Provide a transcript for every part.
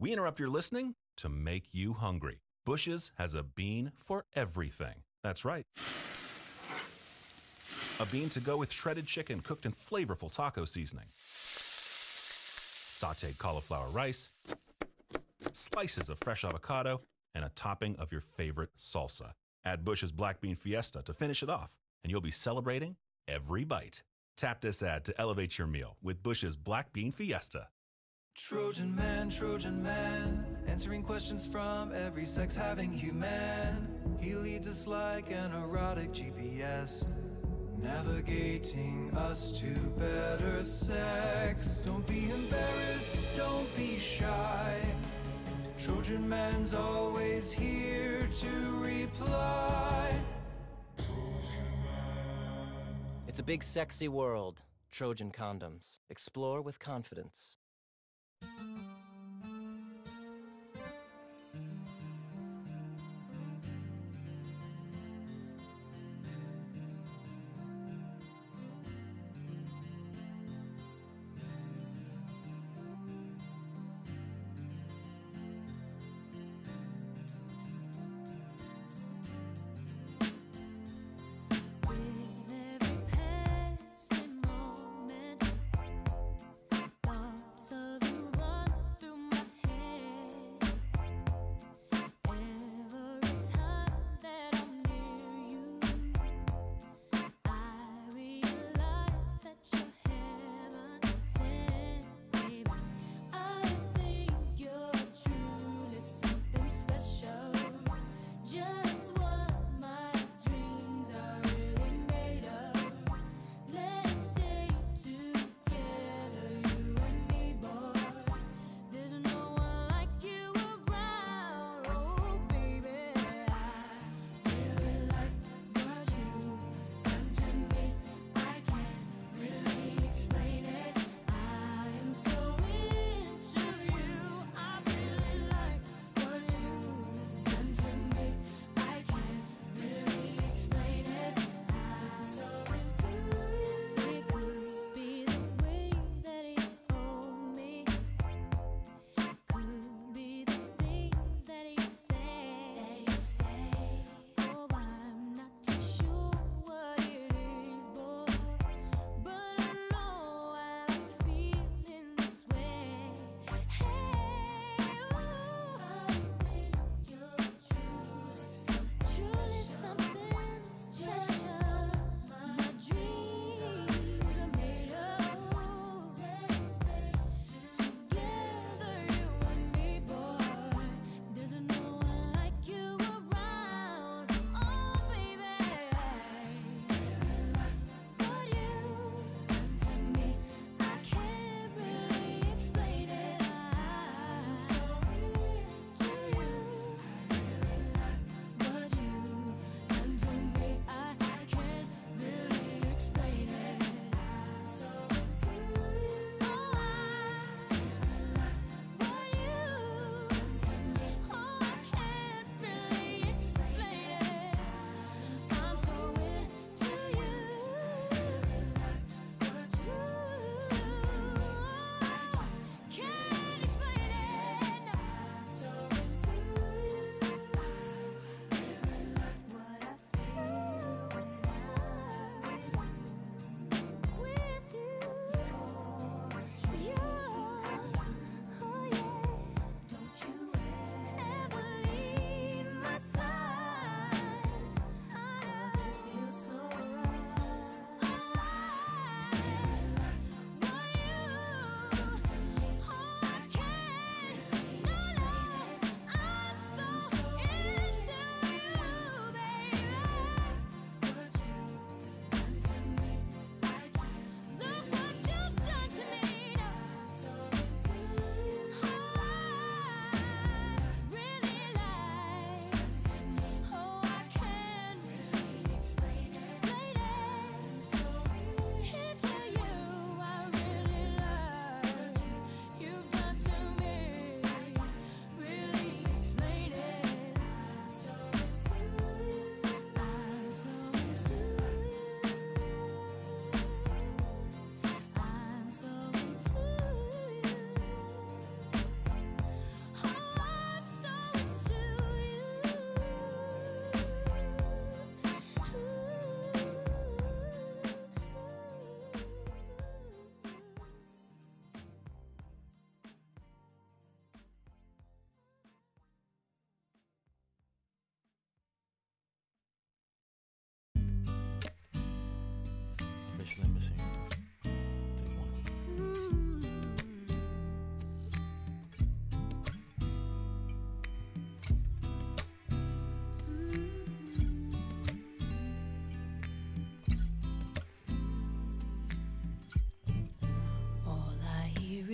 We interrupt your listening to make you hungry. Bush's has a bean for everything. That's right. A bean to go with shredded chicken cooked in flavorful taco seasoning, sauteed cauliflower rice, slices of fresh avocado, and a topping of your favorite salsa. Add Bush's Black Bean Fiesta to finish it off, and you'll be celebrating every bite. Tap this ad to elevate your meal with Bush's Black Bean Fiesta. Trojan man, Trojan man, answering questions from every sex having human. He leads us like an erotic GPS, navigating us to better sex. Don't be embarrassed, don't be shy. Trojan man's always here to reply. It's a big, sexy world. Trojan condoms. Explore with confidence. Thank you.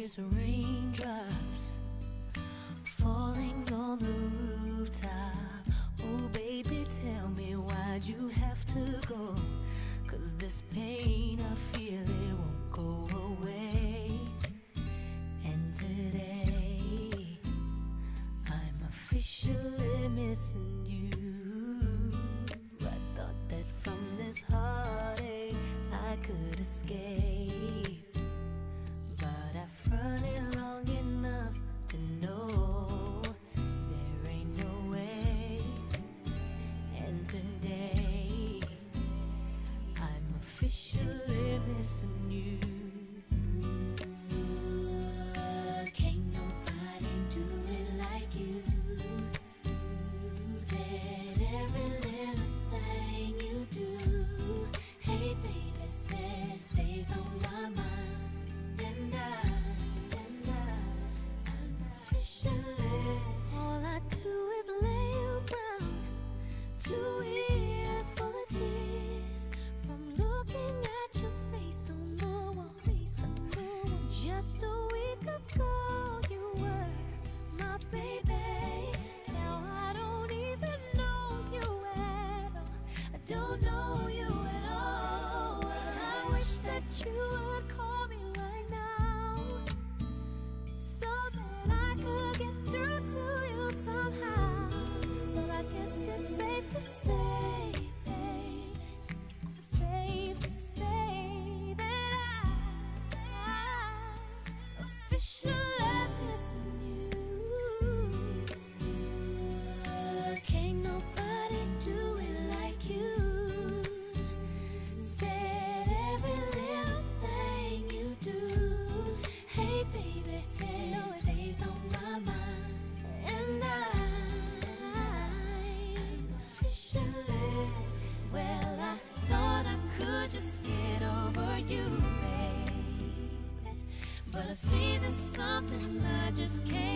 is raindrops falling on the rooftop. Oh, baby, tell me why'd you have to go? Cause this pain I feel don't know you at all. And I wish that you would call me right now so that I could get through to you somehow. But I guess it's safe to say, babe, it's safe to say that I, I officially. I see there's something I just can't.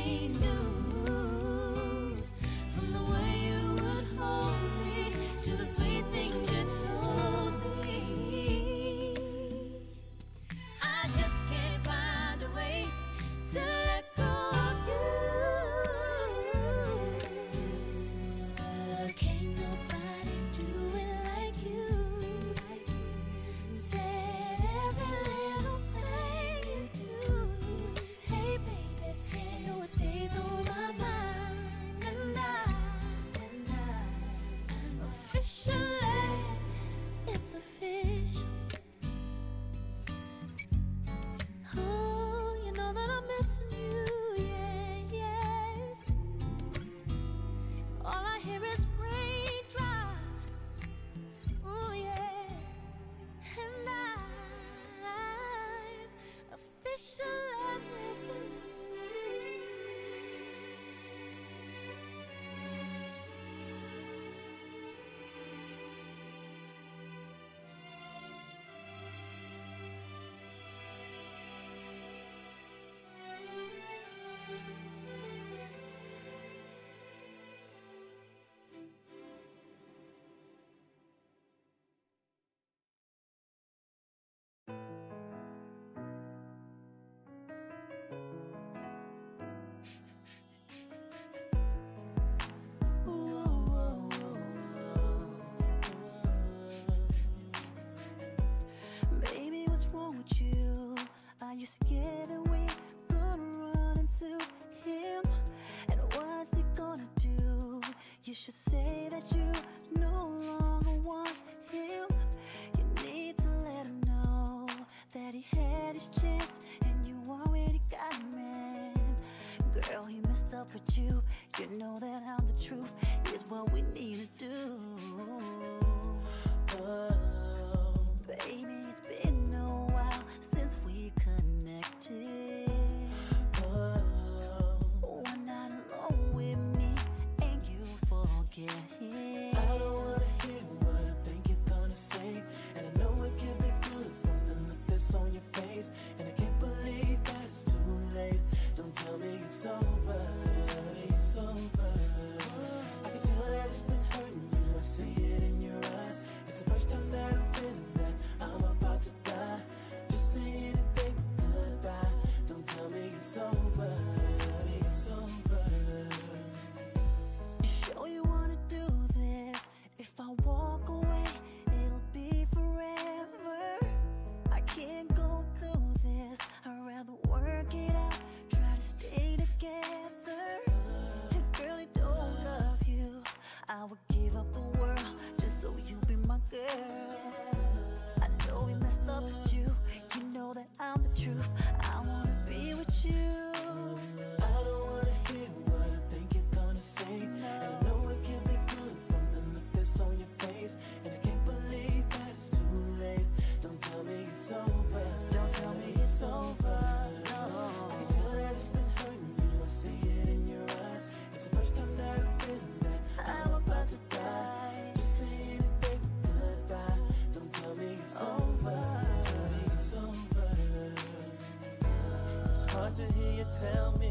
To hear you tell me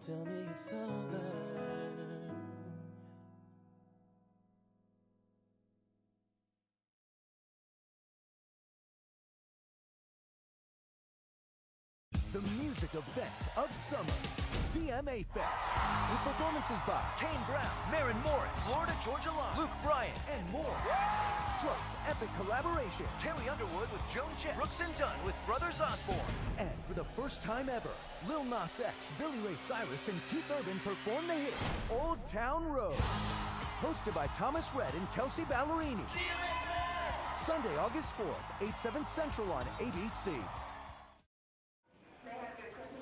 Tell me it's over. The music event of summer, CMA Fest, with performances by Kane Brown, Maren Morris, Florida Georgia Line, Luke Bryan, and more. Plus, epic collaboration, Carrie Underwood with Joan Jett, Brooks and Dunn with Brothers Osborne. And for the first time ever, Lil Nas X, Billy Ray Cyrus, and Keith Urban perform the hit Old Town Road. Hosted by Thomas Rhett and Kelsea Ballerini. Sunday, August 4th, 8, 7 Central on ABC.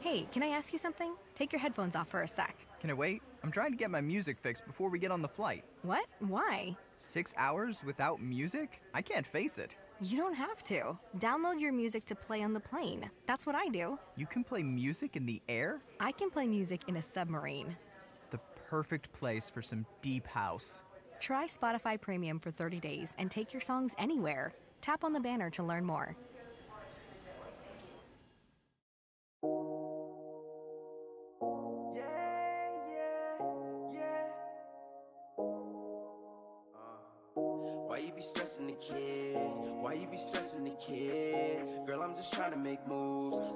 Hey, can I ask you something? Take your headphones off for a sec. Can it wait? I'm trying to get my music fixed before we get on the flight. What? Why? Six hours without music? I can't face it. You don't have to. Download your music to play on the plane. That's what I do. You can play music in the air? I can play music in a submarine. The perfect place for some deep house. Try Spotify Premium for 30 days and take your songs anywhere. Tap on the banner to learn more.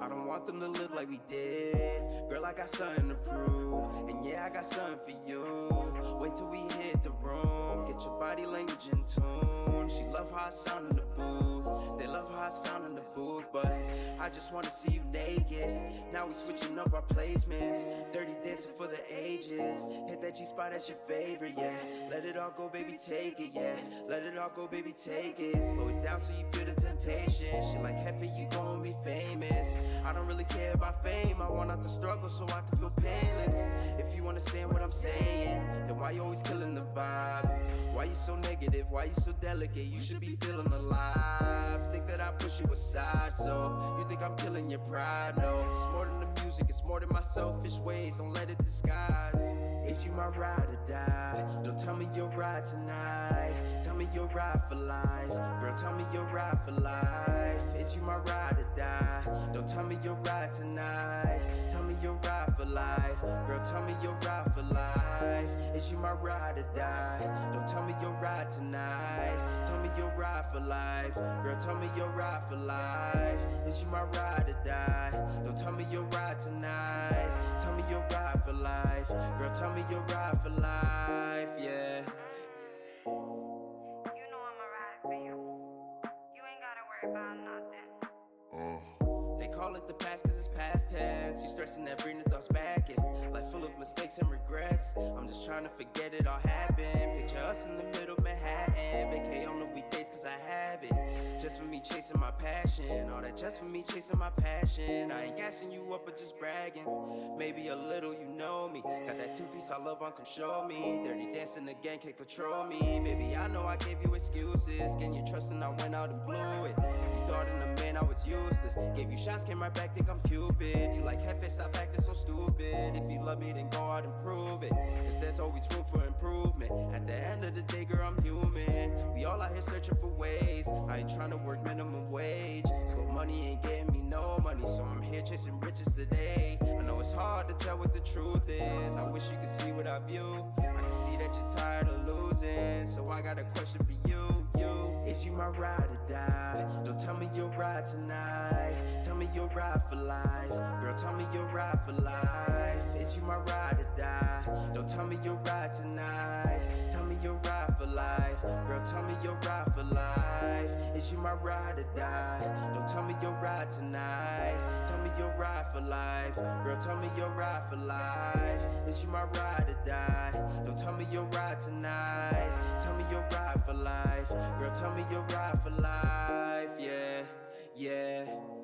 I don't want them to live like we did. Girl, I got something to prove. And yeah, I got something for you. Wait till we hit the room. Get your body language in tune. She love how I sound in the booth. They love how I sound in the booth. But I just wanna see you naked. Now we switching up our placements. Dirty dancing for the ages. Hit that G spot, that's your favorite, yeah. Let it all go, baby, take it, yeah. Let it all go, baby, take it. Slow it down so you feel the temptation. She like, heavy, you gon' be famous. I don't really care about fame. I want out the struggle so I can feel painless. If you understand what I'm saying, then why you always killing the vibe? Why you so negative? Why you so delicate? You should be feeling alive. Think that I push you aside, so you think I'm killing your pride? No, it's more than the music, it's more than my selfish ways. Don't let it disguise. Is you my ride or die? Don't tell me you'll ride tonight. Tell me you'll ride for life. Girl, tell me you'll ride for life. Is you my ride or die? Don't tell me you'll ride tonight. Tell me you'll ride for life. Girl, tell me you'll ride for life. Is you my ride or die? Don't tell me you'll ride tonight. Tell me you'll ride for life. Girl, tell me you'll ride for life. Is you my ride or die? Don't tell me you'll ride tonight. Tell me you'll ride for life. Girl, tell me you'll ride for life, yeah. You know I'ma ride for you. You ain't gotta worry about nothing. They call it the past cause it's past tense. You stressing that bring the thoughts back in. Life full of mistakes and regrets. I'm just trying to forget it all happened. Picture us in the middle of Manhattan. Vacay on the weekdays cause I have it. Just for me chasing my passion. All that just for me chasing my passion. I ain't gassing you up but just bragging. Maybe a little, you know me. Got that two piece I love on, come show me. Dirty dancing again can't control me. Baby, I know I gave you excuses. Gain you trust and I went out and blew it. You thought starting to man, I was useless. Gave you shots, came right back, think I'm Cupid. You like hefe, stop acting so stupid. If you love me, then go out and prove it. Cause there's always room for improvement. At the end of the day, girl, I'm human. We all out here searching for ways. I ain't trying to work minimum wage. Slow money ain't getting me no money, so I'm here chasing riches today. I know it's hard to tell what the truth is. I wish you could see what I view. I can see that you're tired of losing, so I got a question for you. Is you my ride or die? Don't tell me you'll ride tonight. Tell me you'll ride for life, girl. Tell me you'll ride for life. Is you my ride or die? Don't tell me you'll ride tonight. Tell me you'll ride for life, girl. Tell me you'll ride for life. Is you my ride or die? Don't tell me you'll ride tonight. Tell me you'll ride for life, girl. Tell me you'll ride for life. Is you my ride or die? Don't tell me you'll ride tonight. Tell me you'll ride for life, girl. Tell me you'll ride for life. Yeah, yeah.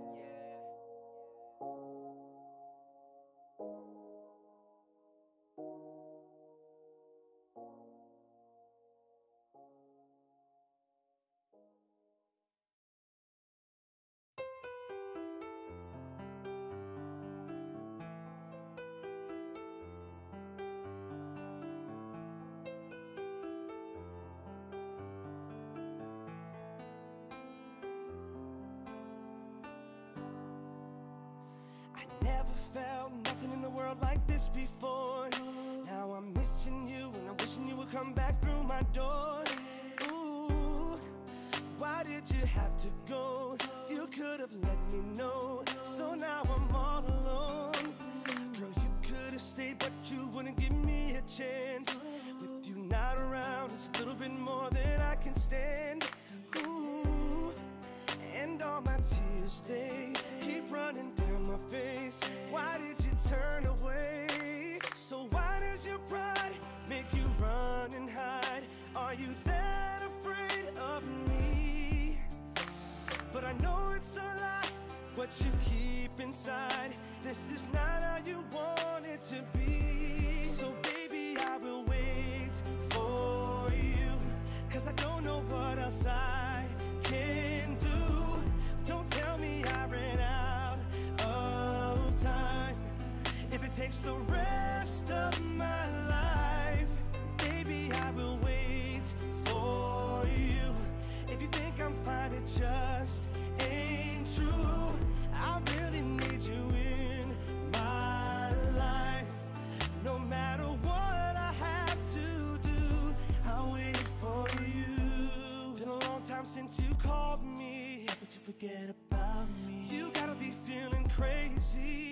Forget about me. You gotta be feeling crazy.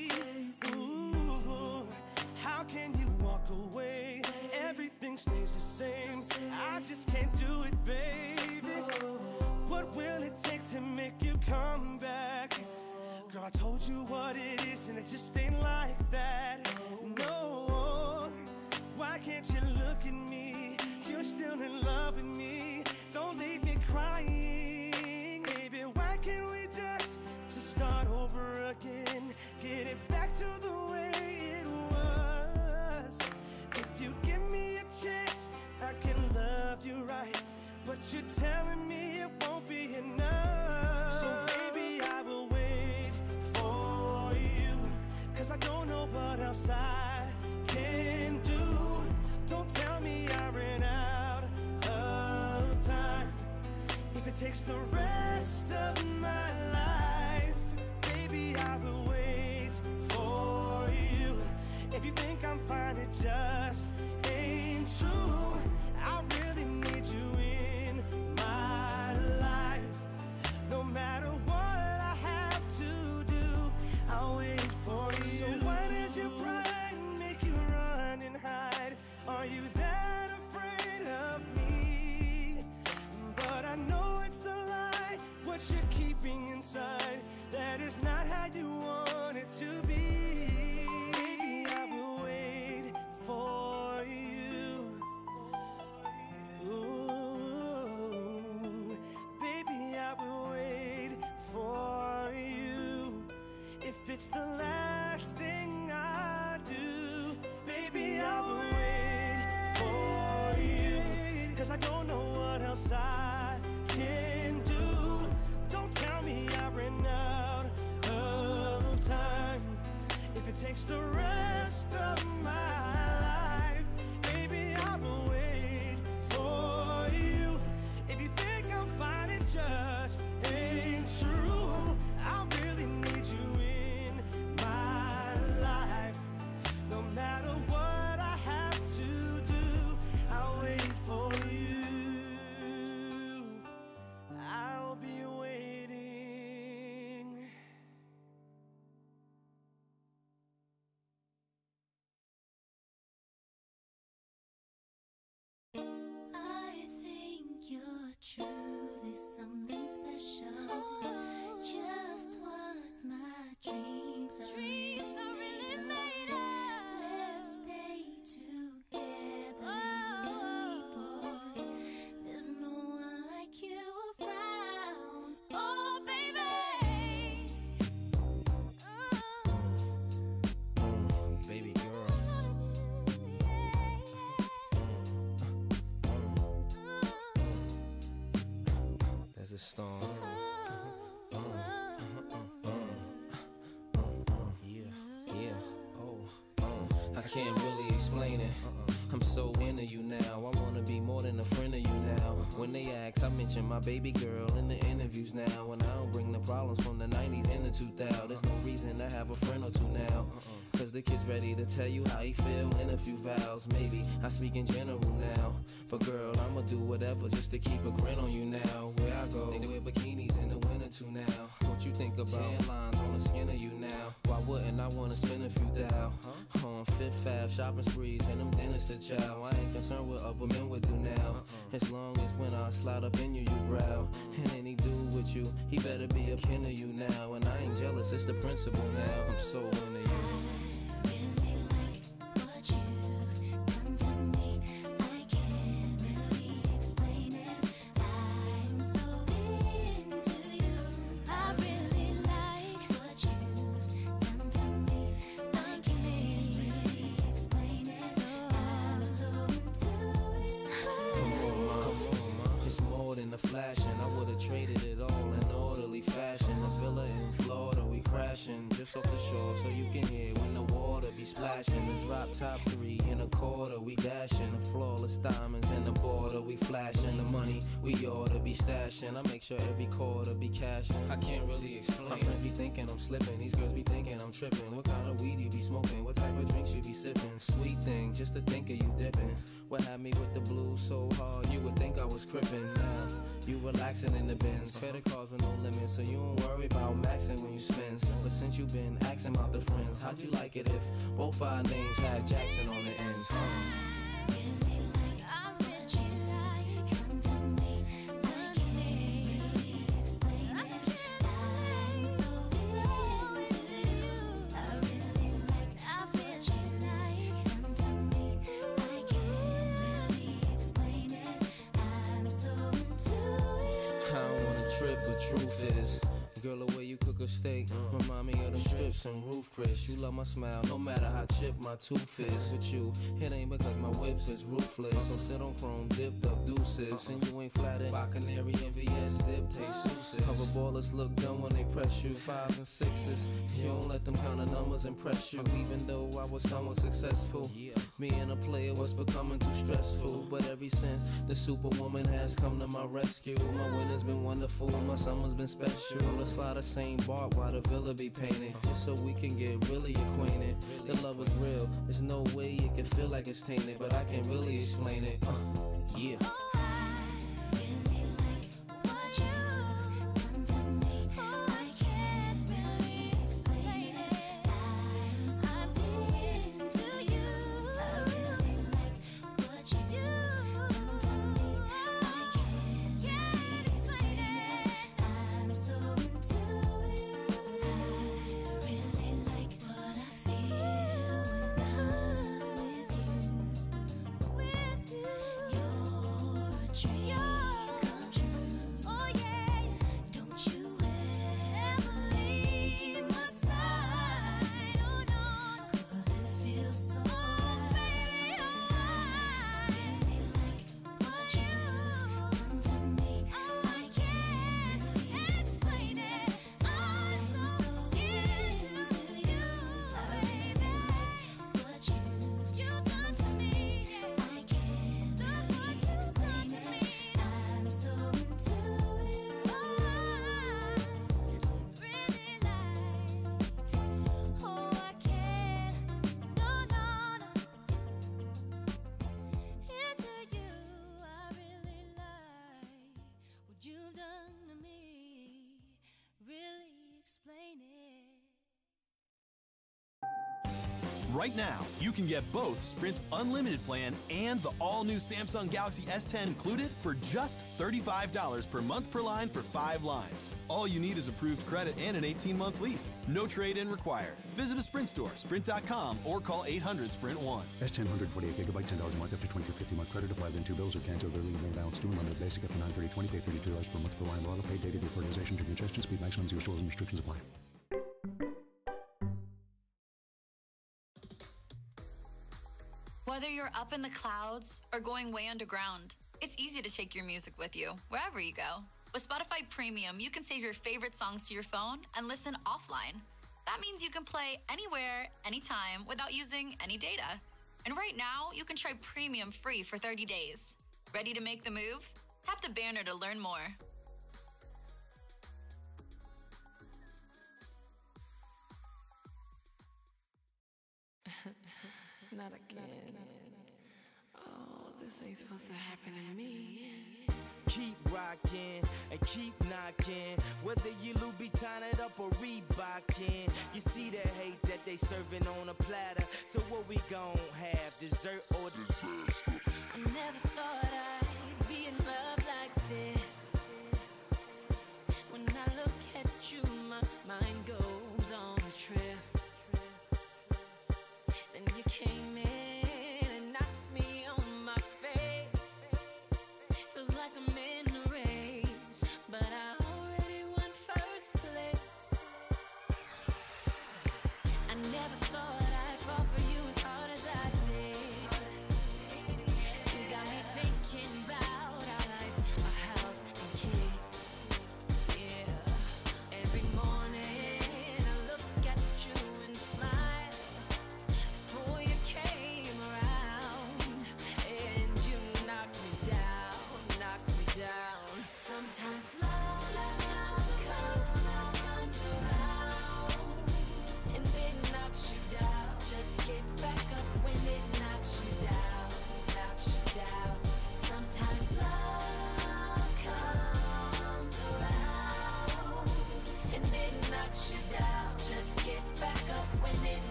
Takes the rest it's the truly I can't really explain it. Uh-uh. I'm so into you now. I wanna be more than a friend of you now. When they ask, I mention my baby girl in the interviews now. And I don't bring the problems from the 90s and the 2000s. There's no uh-uh. reason to have a friend or two now. Uh-uh. Cause the kid's ready to tell you how he feel in a few vows. Maybe I speak in general now. But girl, I'ma do whatever just to keep a grin on you now. Where I go, they wear bikinis in the winter too now. What you think about tan lines on the skin of you now? Why wouldn't I wanna spend a few thou? On Fifth Ave, shopping sprees, and them dinners to chow. I ain't concerned what other men would do now. Uh-uh. As long as when I slide up in you, you growl. And any dude with you, he better be a kin of you now. And I ain't jealous, it's the principle now. I'm so into you. Relaxing in the bins. Credit cards with no limits, so you don't worry about maxing when you spend. But since you been asking about the friends, how'd you like it if both our names had Jackson on the ends? Huh? Girl, the way you cook a steak uh, remind me of them strips and Ruth's Chris. You love my smile, no matter how chipped my tooth is. With you, it ain't because my whips is ruthless. So sit on chrome, dipped up deuces, and you ain't flattered by canary and VS dip taste souses. Cover ballers look dumb when they press you. Fives and sixes, you don't let them kind of numbers impress you. Even though I was somewhat successful, being a player was becoming too stressful. But ever since the superwoman has come to my rescue, my winter's been wonderful, my summer's been special. Let's fly the same bark while the villa be painted, just so we can get really acquainted. The love is real, there's no way it can feel like it's tainted, but I can't really explain it. Uh, yeah. You can get both Sprint's unlimited plan and the all new Samsung Galaxy S10 included for just $35 per month per line for five lines. All you need is approved credit and an 18 month lease. No trade in required. Visit a Sprint store, sprint.com, or call 800 Sprint 1. S10 128 gigabyte, $10 a month after 20 or 50 month credit applied, then two bills are canceled early. Main balance due, unlimited basic after 930 20, pay $32 per month per line. Auto pay, data deprioritization, to congestion, speed maximums, stores and restrictions apply. Whether you're up in the clouds or going way underground, it's easy to take your music with you wherever you go. With Spotify Premium, you can save your favorite songs to your phone and listen offline. That means you can play anywhere, anytime, without using any data. And right now, you can try Premium free for 30 days. Ready to make the move? Tap the banner to learn more. Not again. Oh, this ain't supposed to happen to me. Keep rocking and keep knocking. Whether you Louboutin it up or Reebokin. You see the hate that they serving on a platter. So what we gon' have? Dessert or disaster? I never thought I'd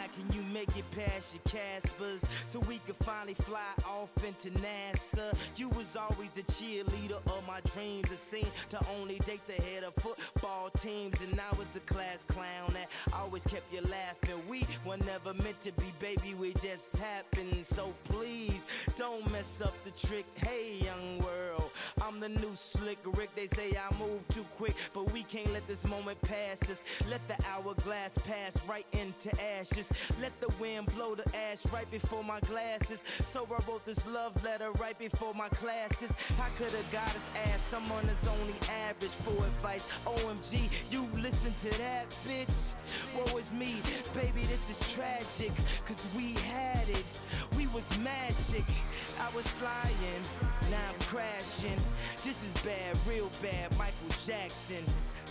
now, can you make it past your Caspers so we could finally fly off into NASA? You was always the cheerleader of my dreams. It seemed to only date the head of football teams, and I was the class clown that always kept you laughing. We were never meant to be, baby. We just happened. So please don't mess up the trick. Hey, young world, I'm the new slick Rick. They say I move too quick, but we can't let this moment pass us. Let the hourglass pass right into ashes. Let the wind blow the ash right before my glasses. So I wrote this love letter right before my classes. I could have got his ass. Someone is only average for advice. OMG, you listen to that, bitch. Woe is me, baby, this is tragic. Cause we had it, we was magic. I was flying, now I'm crashing. This is bad, real bad, Michael Jackson.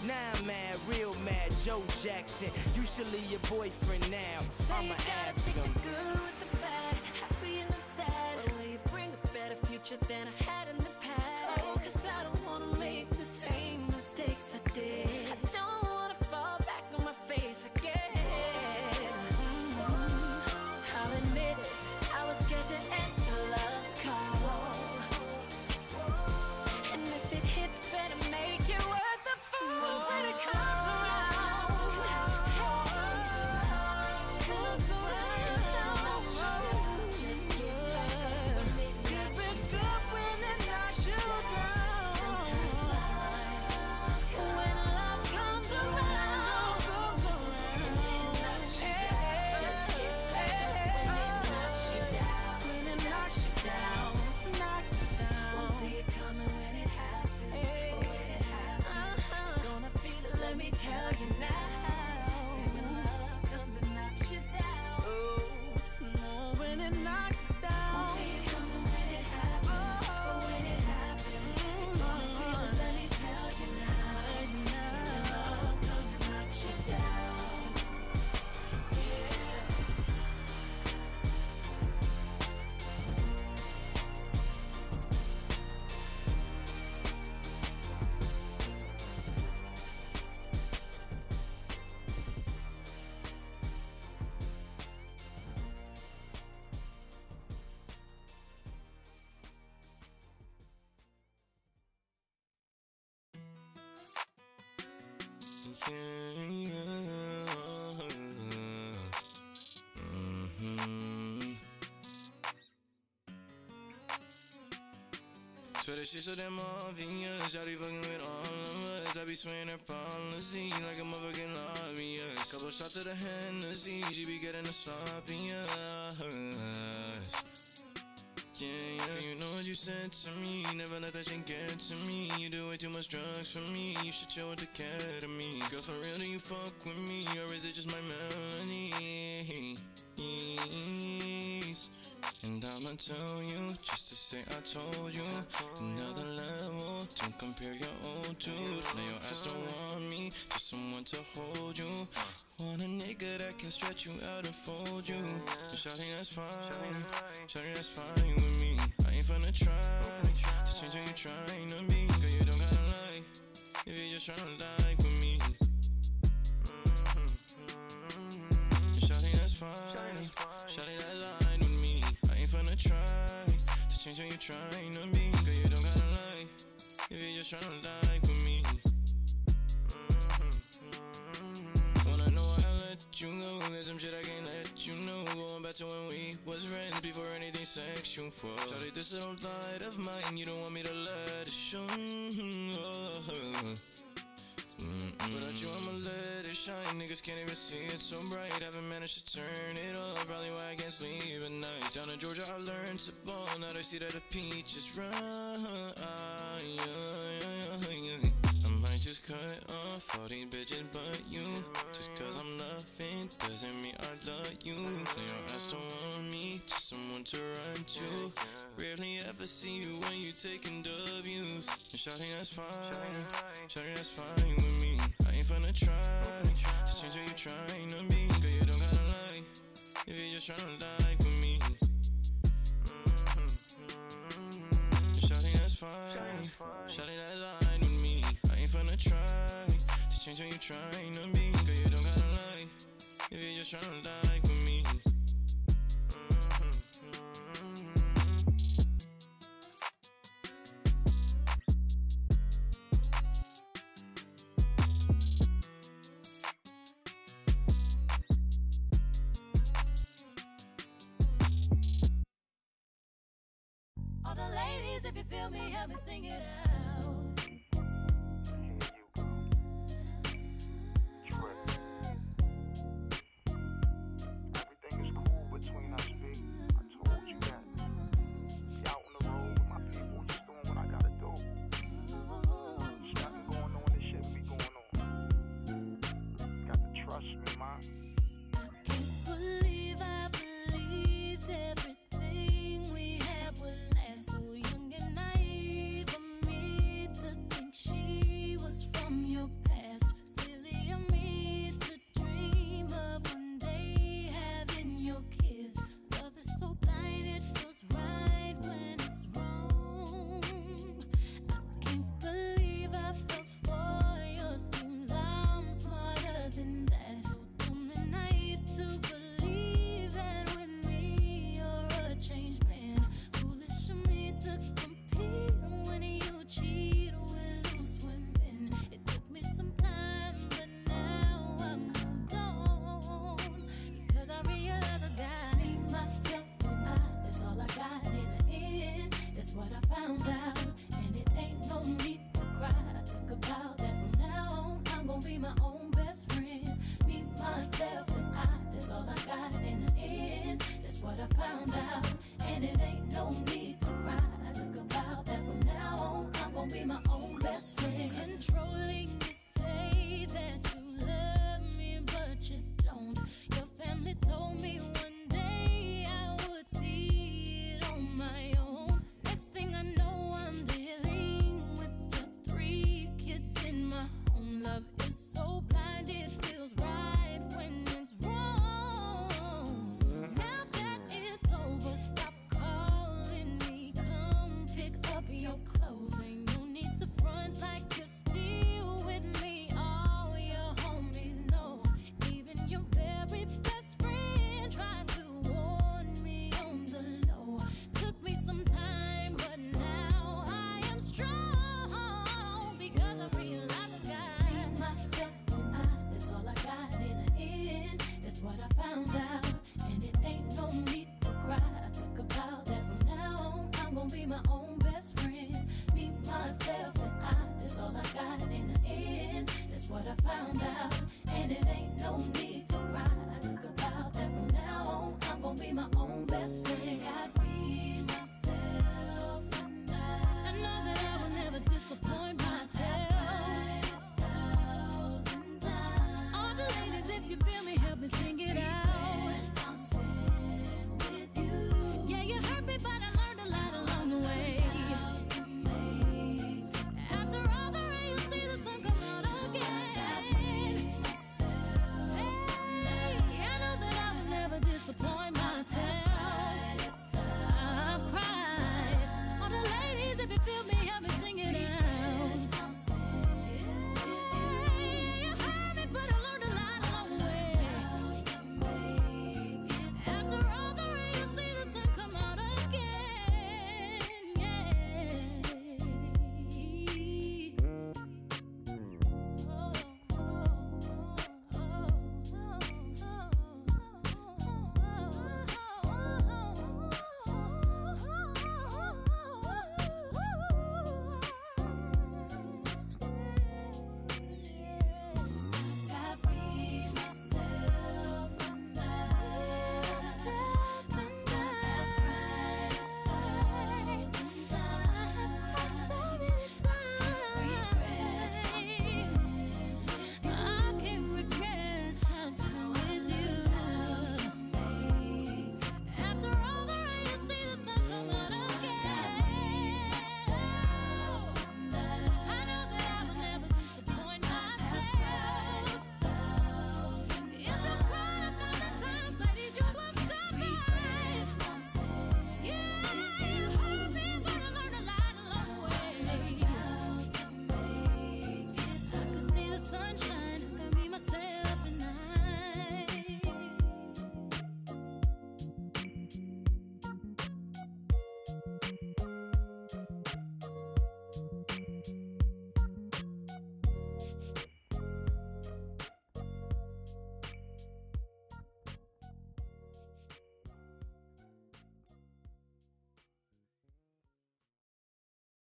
Now I'm mad, real mad, Joe Jackson. You should leave your boyfriend now. Say I'ma ask him. the good with the bad, happy and the sad. Will you bring a better future than I had Mhm. Swear that shit so damn obvious. Shawty fucking with all of us. I be swaying her policy like a motherfucking lobbyist. Couple shots of the Hennessy, she be getting the sloppiest. Yeah, yeah, you said to me. Never let that shit get to me. You do way too much drugs for me. You should chill with the ketamine. Girl, for real, do you fuck with me? Or is it just my melody? And I'ma tell you, just to say I told you. Another level, don't compare your old dude. Now your ass don't want me, just someone to hold you. Want a nigga that can stretch you out and fold you. Shawty, that's fine. Shawty, that's fine finna try to change who you trying to be. Girl, you don't gotta lie if you just tryna lie with me. Mm-hmm. Shawty, that's fine. Shawty, that's fine with me. I ain't finna try to change who you trying to be. Girl, you don't gotta lie if you just tryna lie you go? There's some shit I can't let you know. Going back to when we was friends before anything sexual. Shawty, this little light of mine, you don't want me to let it show. Mm-mm. Without you, I'ma let it shine. Niggas can't even see it so bright. Haven't managed to turn it up. Probably why I can't sleep at night. Down in Georgia, I learned to ball. Now I see that the peach is right. Cut off all these bitches but you. Just cause I'm nothing doesn't mean I love you. So your ass don't want me, just someone to run to. Rarely ever see you when you taking W's. And shawty, that's fine. Shawty, that's fine with me. I ain't finna try to change who you trying to be. Girl, you don't gotta lie if you just tryna lie with me. Shawty, that's fine. Shawty, that's fine with me. Ain't finna try to change who you trying to be. Girl, you don't gotta lie if you're just tryna lie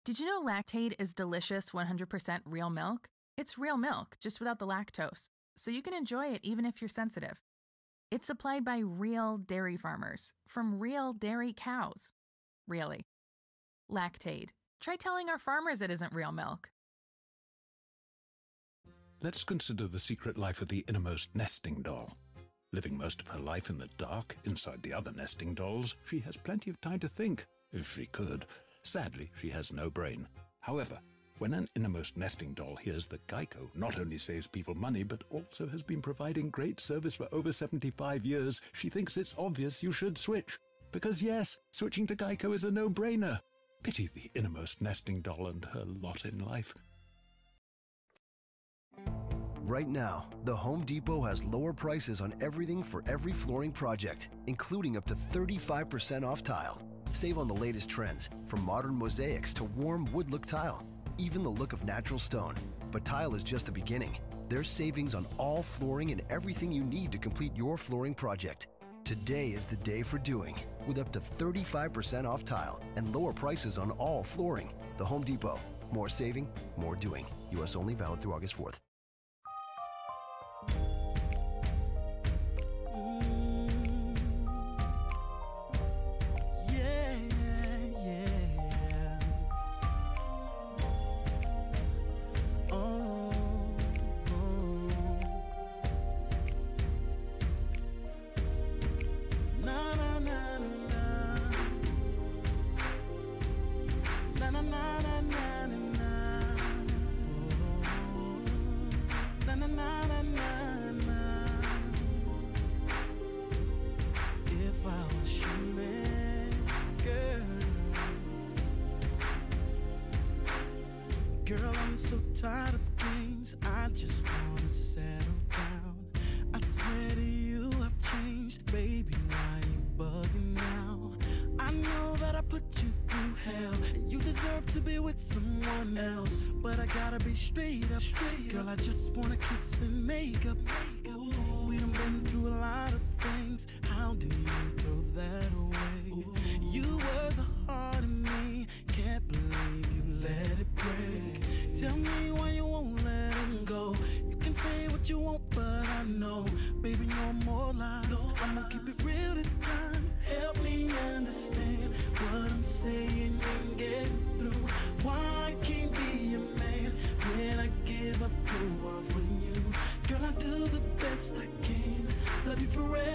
Did you know Lactaid is delicious 100% real milk? It's real milk, just without the lactose, so you can enjoy it even if you're sensitive. It's supplied by real dairy farmers from real dairy cows. Really. Lactaid. Try telling our farmers it isn't real milk. Let's consider the secret life of the innermost nesting doll. Living most of her life in the dark, inside the other nesting dolls, she has plenty of time to think, if she could. Sadly, she has no brain. However, when an innermost nesting doll hears that Geico not only saves people money, but also has been providing great service for over 75 years, she thinks it's obvious you should switch. Because yes, switching to Geico is a no-brainer. Pity the innermost nesting doll and her lot in life. Right now, the Home Depot has lower prices on everything for every flooring project, including up to 35% off tile. Save on the latest trends, from modern mosaics to warm wood look tile, even the look of natural stone. But tile is just the beginning. There's savings on all flooring and everything you need to complete your flooring project. Today is the day for doing, with up to 35% off tile and lower prices on all flooring. The Home Depot. More saving, more doing. U.S. only valid through August 4th. Love you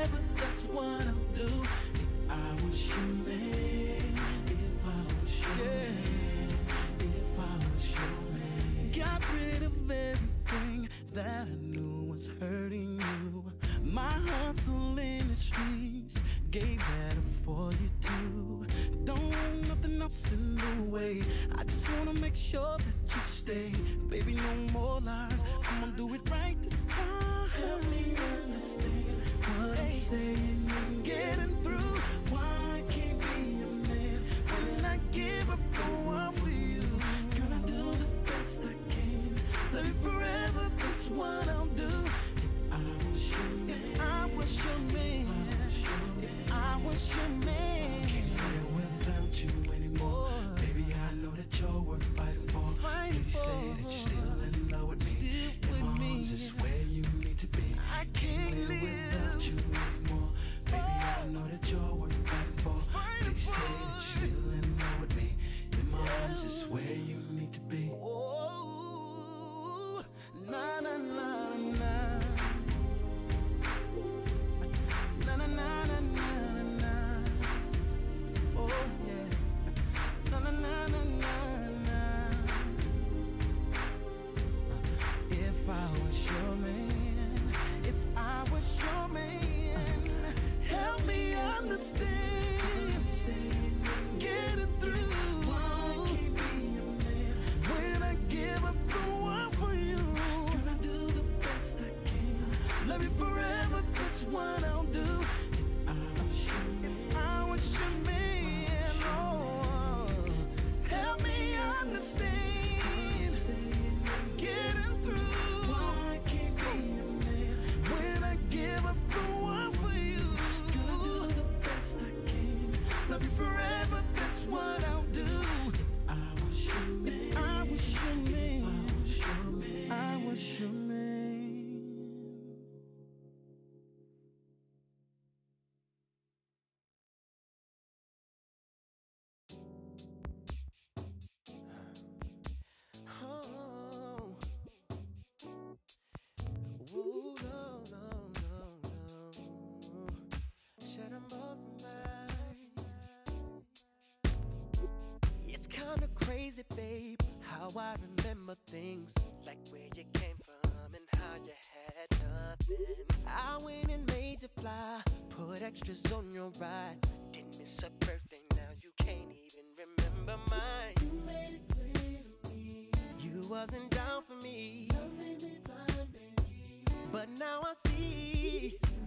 crazy, babe, how I remember things like where you came from and how you had nothing. I went and made you fly, put extras on your ride. Didn't miss a birthday, now you can't even remember mine. You made it clear to me you wasn't down for me. Love made me blind, baby. But now I see. You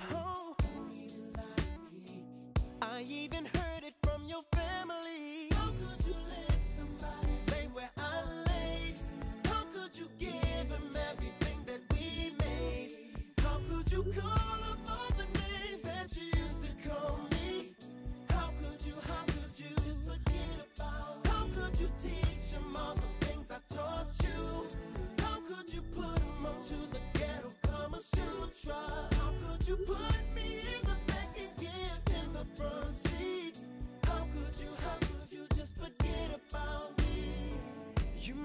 had Oh, I even heard your family. How could you let somebody lay where I lay? How could you give him everything that we made? How could you call him all the names that you used to call me? How could you, how could you just forget about? How could you teach him all the things I taught you? How could you put him onto the ghetto Kama Sutra? How could you put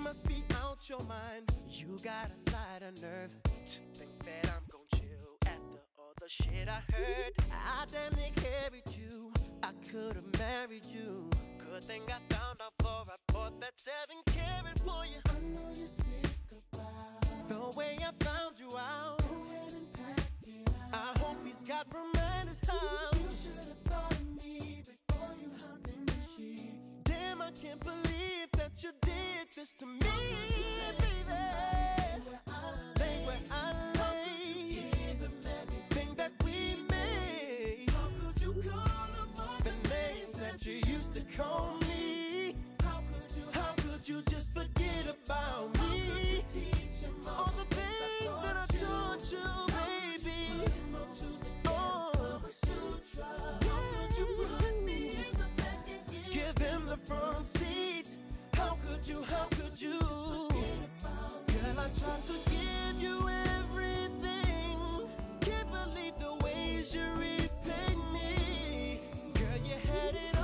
must be out your mind. You got a lot of nerve to think that I'm gon' chill after all the shit I heard. I damn near carried you. I could've married you. Good thing I found out before I bought that seven carat for you. I know you're sick about the way I found you out. Go ahead and pack it out. I hope he's got reminders. You should've thought of me before you hopped I can't believe that you did this to me, baby. Where I lay. That we made. How could you call the names that you used to call me? front seat. How could you, how could you? Girl, I tried to give you everything. Can't believe the ways you repay me. Girl, you had it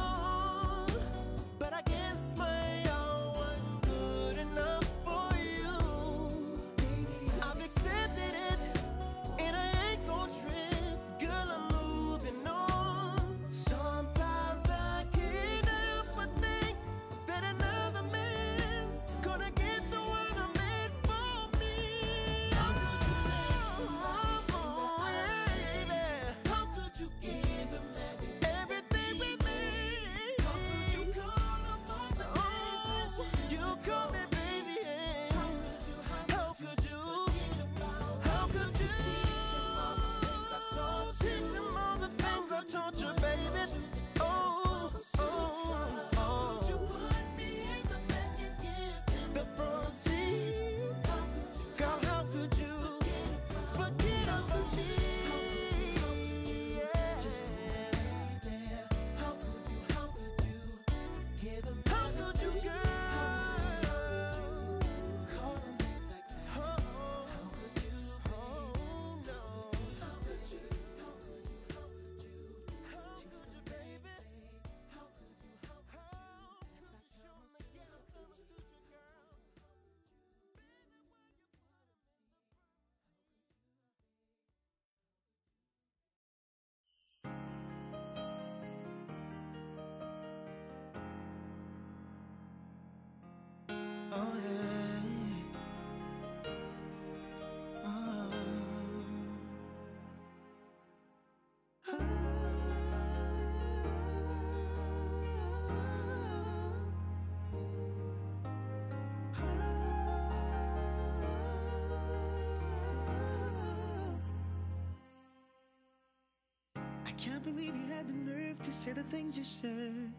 you can't believe you had the nerve to say the things you said.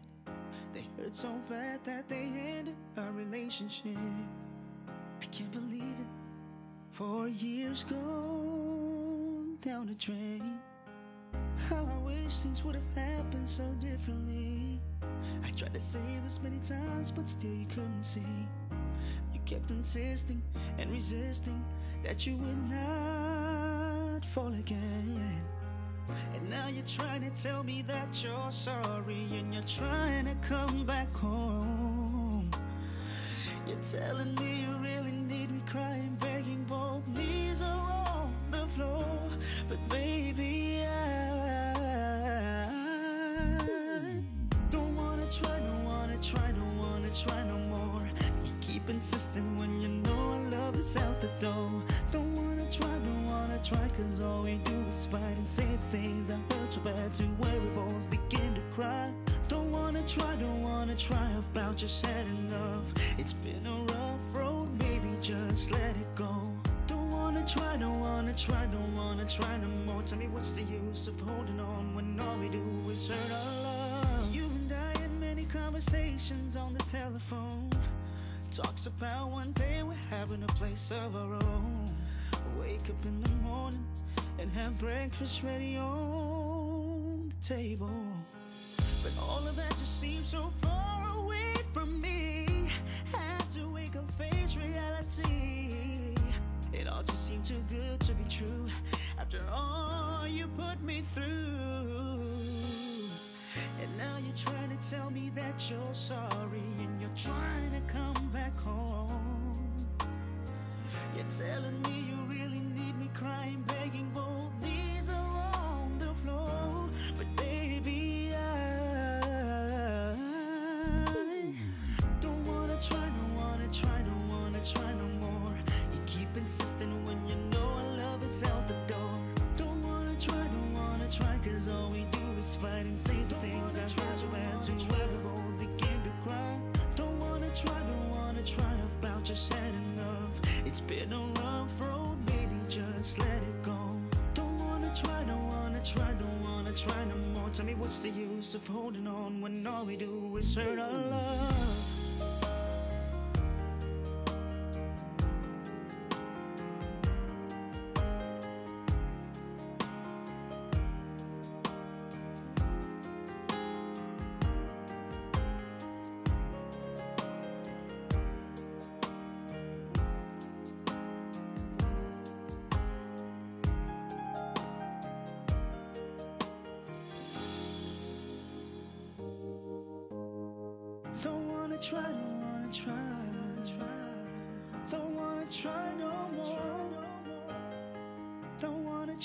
They hurt so bad that they ended our relationship. I can't believe it. Four years gone down the drain. How I wish things would have happened so differently. I tried to save us many times, but still you couldn't see. You kept insisting and resisting that you would not fall again. Now you're trying to tell me that you're sorry and you're trying to come back home. You're telling me telephone. Talks about one day we're having a place of our own. Wake up in the morning and have breakfast ready on the table. But all of that just seems so far away from me. Had to wake up, face reality. It all just seemed too good to be true. After all you put me through. And now you're trying to tell me that you're sorry and you're trying to come back home. You're telling me you really need me crying, begging, both holding on when all we do is hurt our love.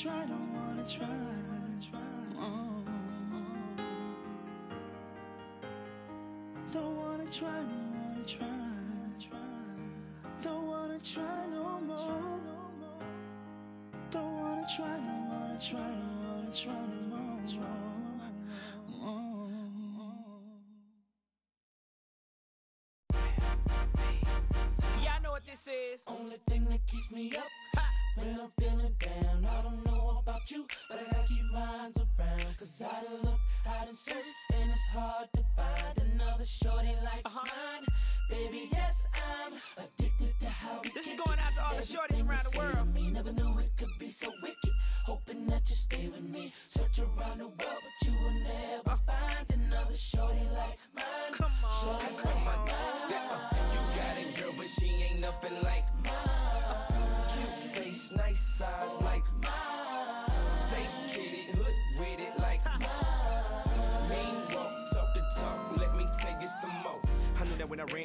Try, don't wanna try, Oh. Don't wanna try, don't wanna try, Don't wanna try no more. Don't wanna try, don't wanna try, don't wanna try no more. Yeah, I know what this is. Only thing that keeps me up when I'm Cause I done looked, I done searched, and it's hard to find another shorty like uh-huh. mine. Baby, yes, I'm addicted to how we This is going it. out to all the shorties around the world. Me never knew it could be so wicked. Hoping that you stay with me. Search around the world, but you will never uh. find another shorty like mine. Come on, shorty like mine. You got it, girl, but she ain't nothing like Cute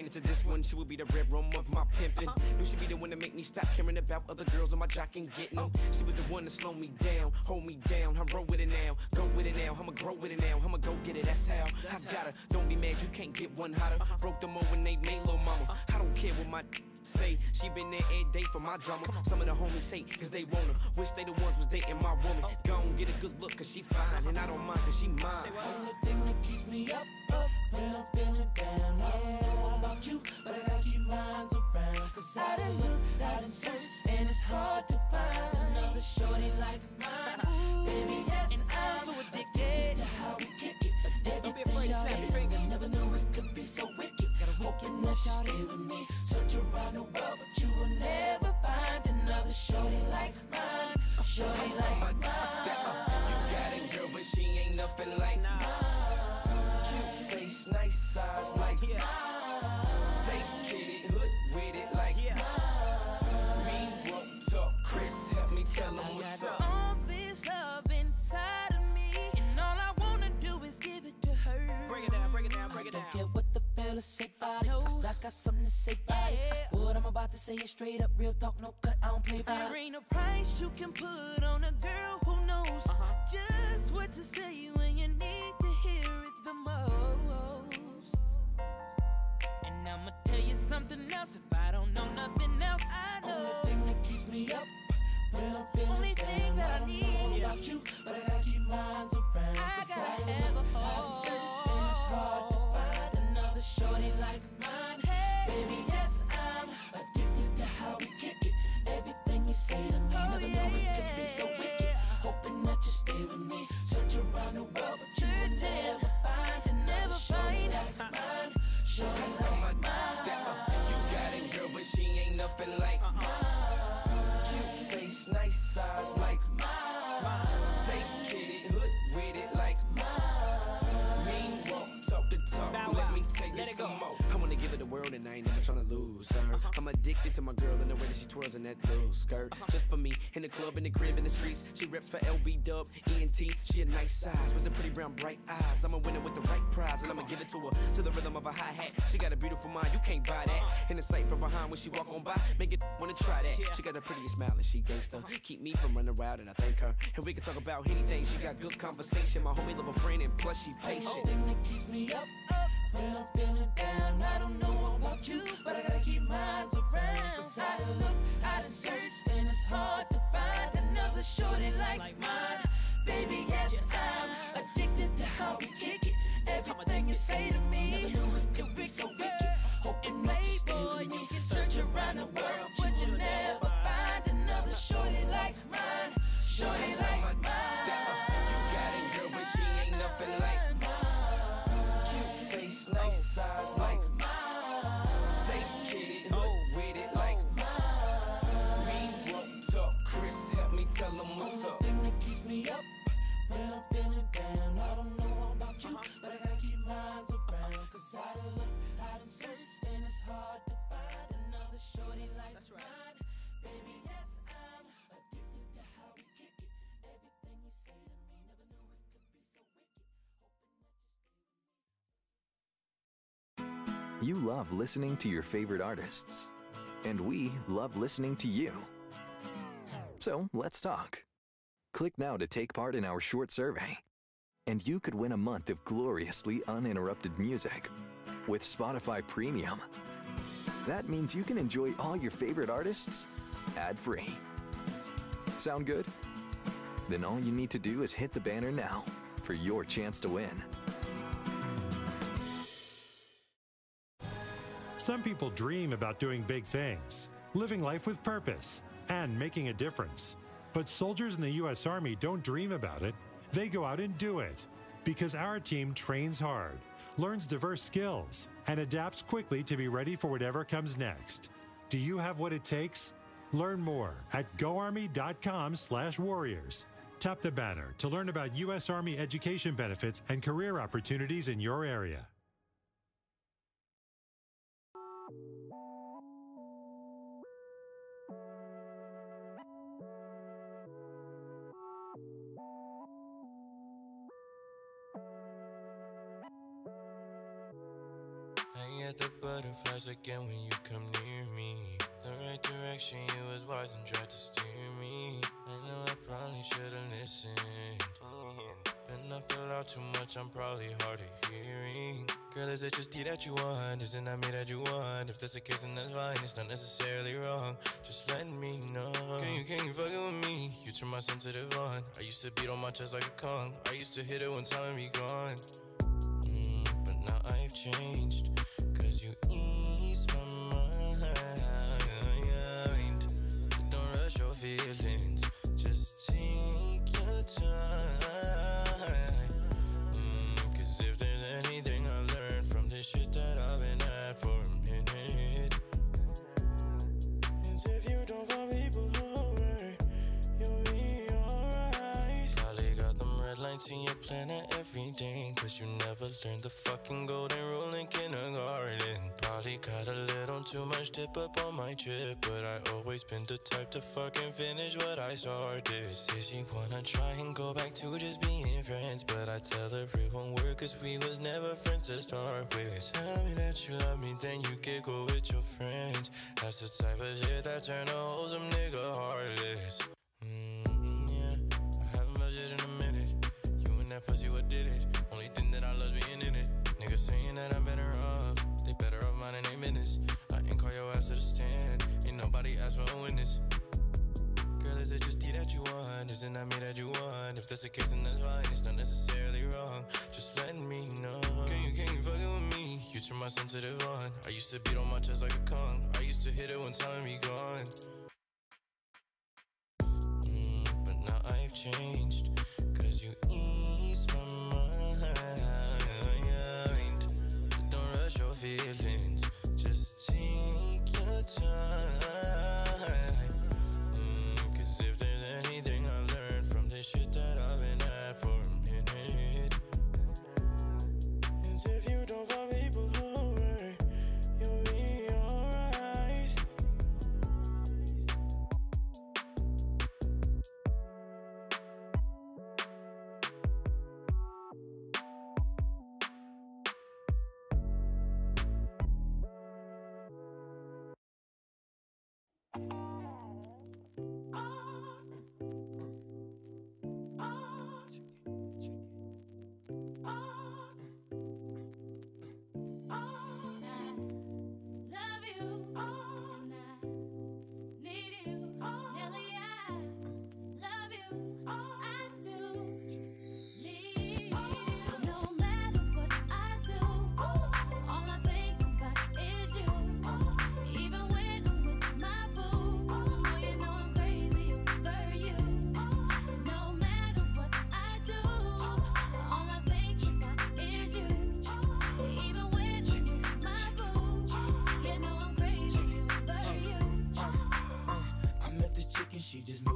ran into this one, she would be the red room of my pimpin'. Knew she'd be the one to make me stop caring about other girls on my jock and getting them. She was the one to slow me down, hold me down. I'm roll with it now, go with it now. I'ma grow with it now, I'ma go get it. That's how I gotta. Don't be mad, you can't get one hotter. Broke them on when they made little mama. I don't care what my Say she been there every day for my drama. Some of the homies hate cause they want. Wish they the ones was dating my woman. Gon' get a good look cause she fine. And I don't mind cause she mine. the thing that keeps me up, up when I'm feeling down. I don't know about you, but I gotta keep mine around. Cause I done looked, I done searched, and it's hard to find another shorty like mine. Ooh, Baby, yes, and I'm so addicted to how we kick it. Everything y'all never knew it could be so wicked. Smoking up, stay with me. Search around the world, but you will never find another shorty like mine. Shorty like mine. You got it, girl, but she ain't nothing like mine. Cute face, nice size like mine. Stay kitted, hood with it like mine. Me won't talk, Chris, help me tell him what's up. All this love inside. The fellas say about it, cause I got something to say about it. What I'm about to say is straight up real talk, no cut, I don't play about There ain't a price you can put on a girl who knows uh-huh. just what to say when you need to hear it the most. And I'ma tell you something else if I don't know nothing else. I know. Only thing that keeps me up when I'm feeling Only down. thing that I know need. about you, but I gotta keep mine around. I gotta have know a how shorty like mine. Baby, yes, I'm addicted to how we kick it. Everything you say to me, Oh, never know it could be so wicked. Hoping that you stay with me, search around the world, but you will never find another shorty like mine. Shorty like mine. You got it, girl, but she ain't nothing like mine. Cute face, nice size, like I'm addicted to my girl and the way that she twirls in that little skirt. Uh-huh. Just for me, in the club, in the crib, in the streets. She reps for LB Dub, ENT. She a nice size with the pretty brown bright eyes. I'm a winner with the right prize and I'ma give it to her to the rhythm of a hi hat. She got a beautiful mind, you can't buy that. Uh-huh. In the sight from behind when she walk on by, make it wanna try that. She got the prettiest smile and she gangster. Uh-huh. Keep me from running wild and I thank her. And we can talk about anything. She got good conversation. My homie love a friend and plus she patient. Oh. thing that keeps me up when I'm feeling down. I don't know about you, but I gotta mine around. Cause I done look, I done search, and it's hard to find another shorty like mine. Baby, yes, I'm addicted to how we kick it. Everything you say to me, could be so wicked. Hoping that you stay with me, search around the world, but you never find another shorty like mine. Shorty like mine. Love listening to your favorite artists, and we love listening to you. So let's talk. Click now to take part in our short survey, and you could win a month of gloriously uninterrupted music with Spotify Premium. That means you can enjoy all your favorite artists ad free. Sound good? Then all you need to do is hit the banner now for your chance to win. Some people dream about doing big things, living life with purpose, and making a difference. But soldiers in the U.S. Army don't dream about it, they go out and do it. Because our team trains hard, learns diverse skills, and adapts quickly to be ready for whatever comes next. Do you have what it takes? Learn more at goarmy.com/warriors. Tap the banner to learn about U.S. Army education benefits and career opportunities in your area. The butterflies again when you come near me. The right direction, you was wise and tried to steer me. I know I probably should've listened. Been up a lot too much, I'm probably hard of hearing. Girl, is it just you that you want? Is it not me that you want? If that's the case, then that's fine. It's not necessarily wrong. Just let me know. Can you, can you fuck it with me? You turn my sensitive on. I used to beat on my chest like a Kong. I used to hit it when time be gone. Mm, but now I've changed. You ease my mind. Don't rush your feelings. Just take your time. Mm, Cause if there's anything I learned from this shit that I've been at for 19, you're every day. Cause you never learned the fucking golden rule in kindergarten. Probably got a little too much dip up on my trip, But I always been the type to fucking finish what I started. Say you wanna try and go back to just being friends. But I tell her it won't work cause we was never friends to start with. Tell me that you love me, then you giggle with your friends. That's the type of shit that turn a wholesome nigga heartless. Mm. pussy with digits. Only thing that I love being in it. Niggas saying that I'm better off. They better off minding their business. I ain't call your ass to the stand. Ain't nobody asked for a witness. Girl, is it just D that you want? Isn't that me that you want? If that's the case, then that's fine. It's not necessarily wrong. Just let me know. Can you, can you fucking with me? You turn my sensitive on. I used to beat on my chest like a con. I used to hit it one time and be gone. Mm, but now I've changed. feelings. Just take your time.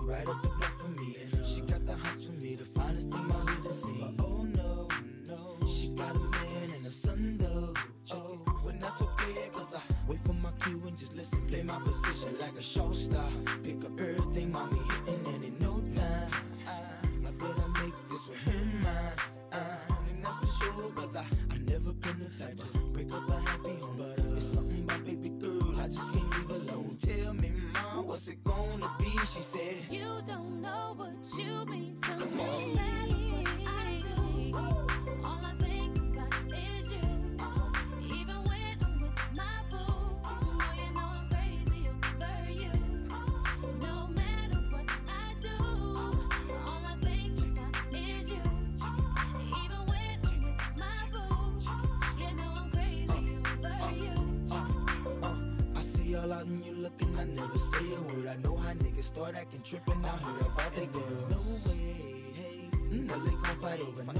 Right. That can trip tripping. I heard about that girl. There's no way, hey, mm. LA gon' fight over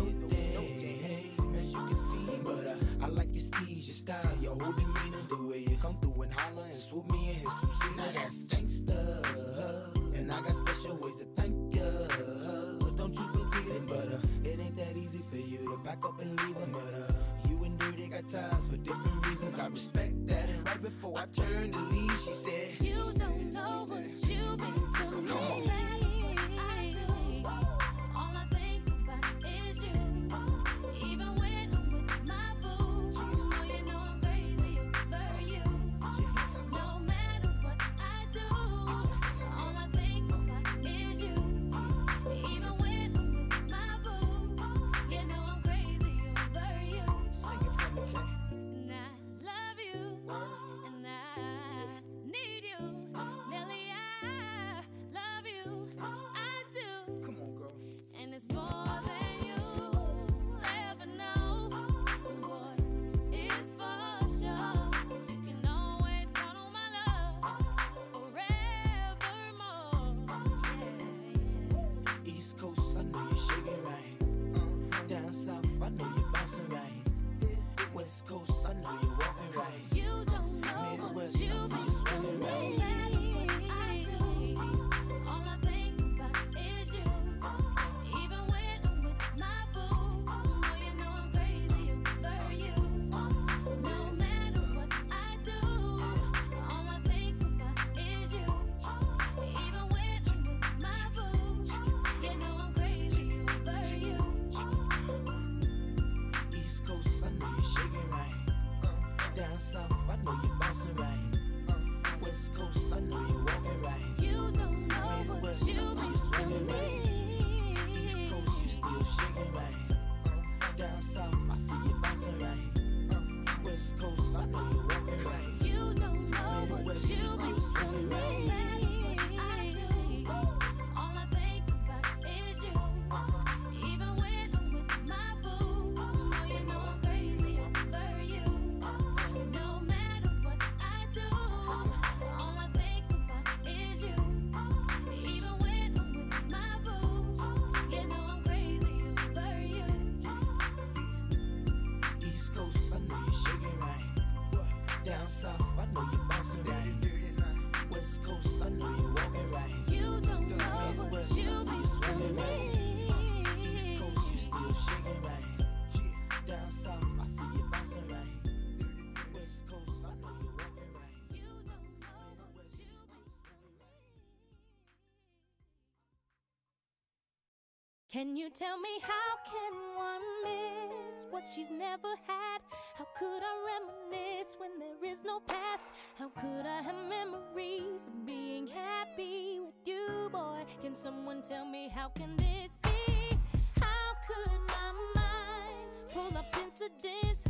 Can you tell me how can one miss what she's never had? How could I reminisce when there is no past? How could I have memories of being happy with you, boy? Can someone tell me how can this be? How could my mind pull up incidents,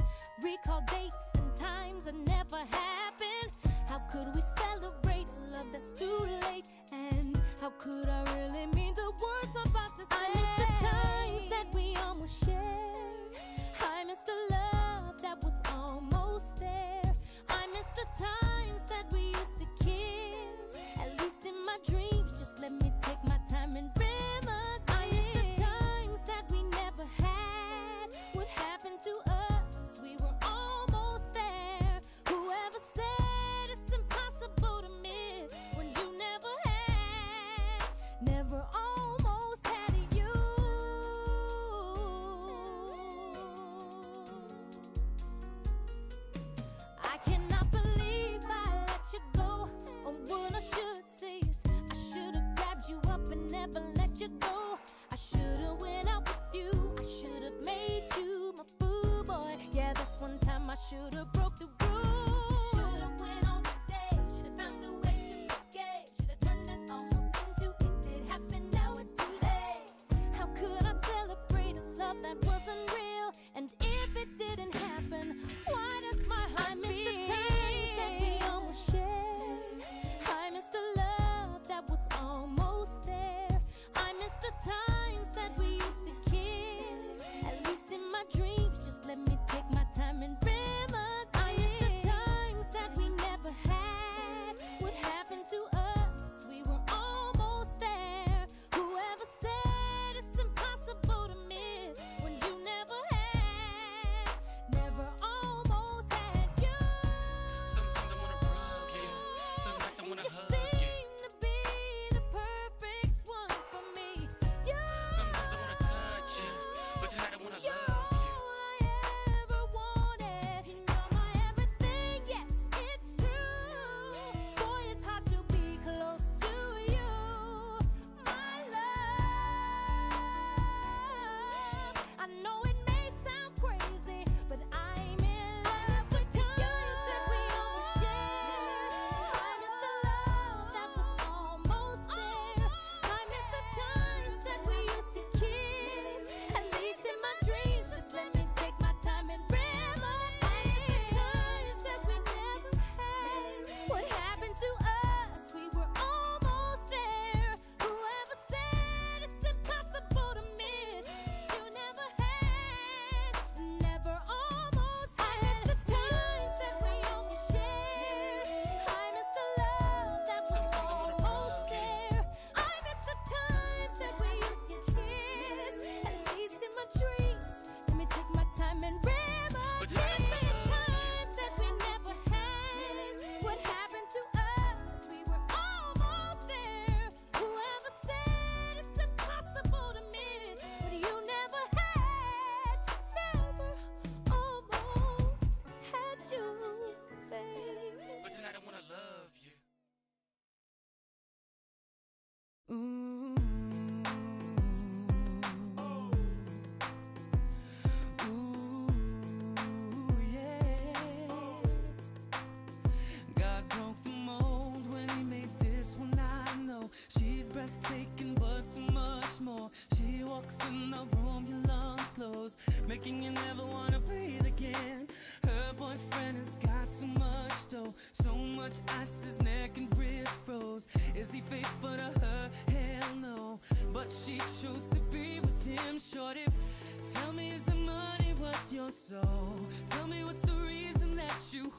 recall dates and times that never happened? How could we celebrate love that's too late and how could I really mean the words I'm about to say? I miss the times that we almost shared. I miss the love.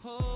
hold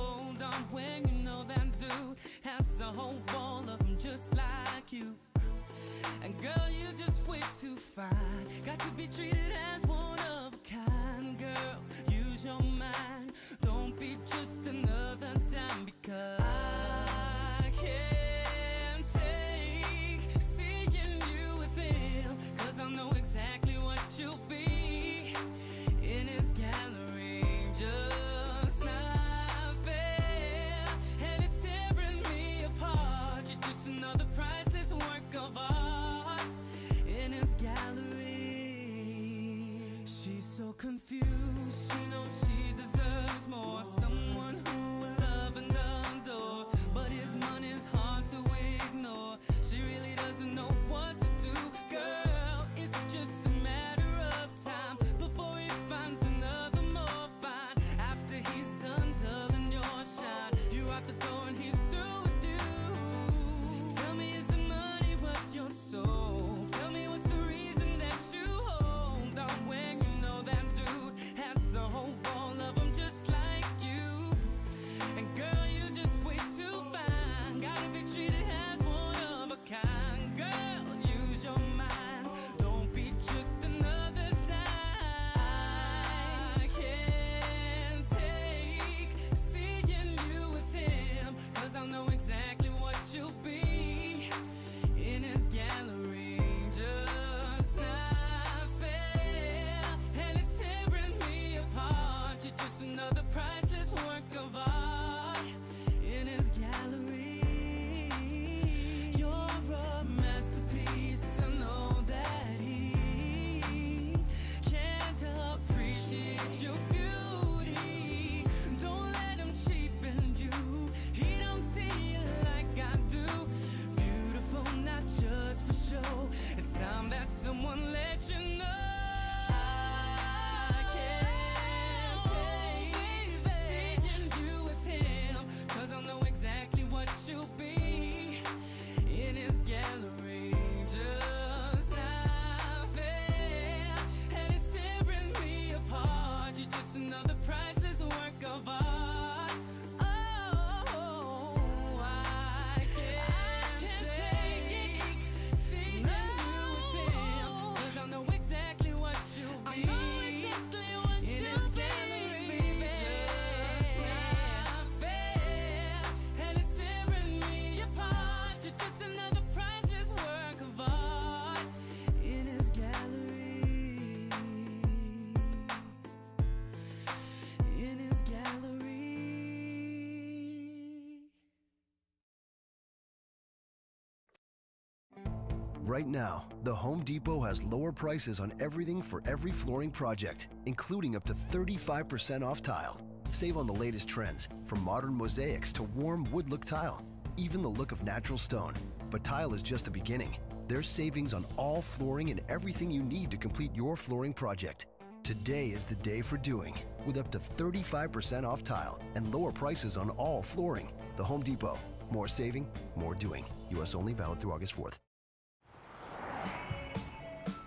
right now, the Home Depot has lower prices on everything for every flooring project, including up to 35% off tile. Save on the latest trends, from modern mosaics to warm wood look tile, even the look of natural stone. But tile is just the beginning. There's savings on all flooring and everything you need to complete your flooring project. Today is the day for doing, with up to 35% off tile and lower prices on all flooring. The Home Depot. More saving, more doing. U.S. only valid through August 4th.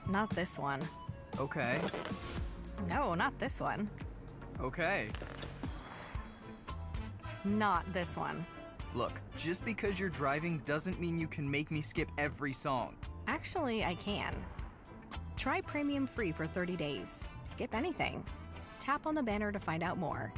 Not this one. Okay. No, not this one. Okay. Not this one. Look, just because you're driving doesn't mean you can make me skip every song. Actually, I can. Try premium free for 30 days. Skip anything. Tap on the banner to find out more.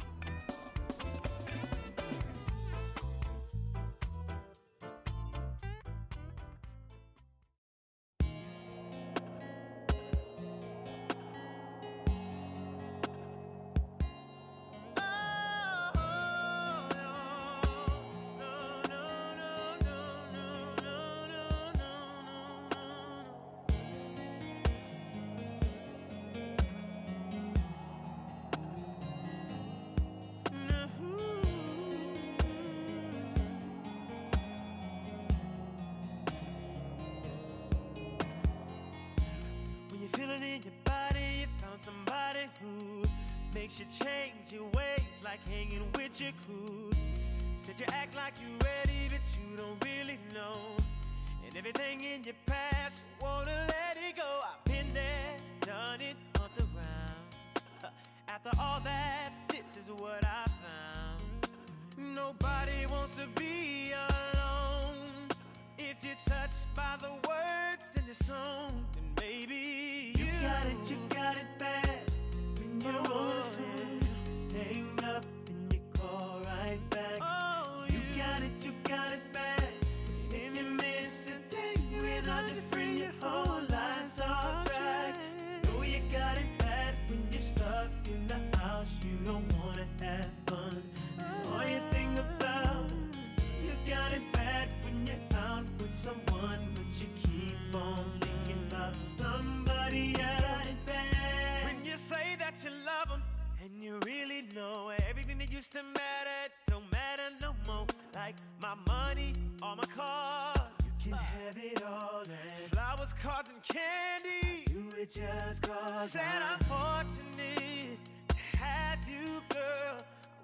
all my cars. You can have it all and flowers, cards, and candy. You do it just cause Said I'm fortunate to have you, girl.